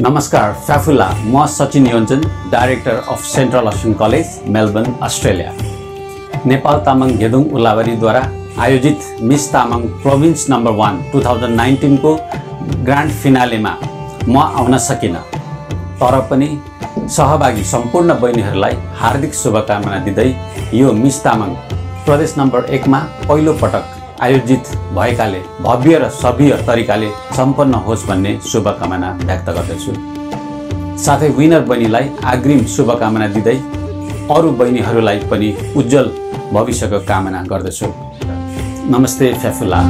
नमस्कार फ्याफुल्ला म Sachin Yonjan director of central Asian college Melbourne Australia. Nepal Tamang घेदुङ उल्लावरीद्वारा आयोजित miss Tamang province number one two thousand नाइन्टिनको ग्रान्ड फिनालेमा म आउन सकिनँ। तर पनि सहभागी सम्पूर्ण बहिनीहरूलाई हार्दिक शुभकामना दिँदै यो मिस तामाङ प्रदेश नम्बर एकमा पहिलो पटक आयोजित भएकाले भव्य र सभ्य तरिकाले सम्पन्न होस् भन्ने शुभकामना व्यक्त गर्दछु। साथै विनर बहिनीलाई अग्रिम शुभकामना दिँदै अरू बहिनीहरूलाई पनि उज्जवल भविष्यको कामना गर्दछु। नमस्ते फ्याफुला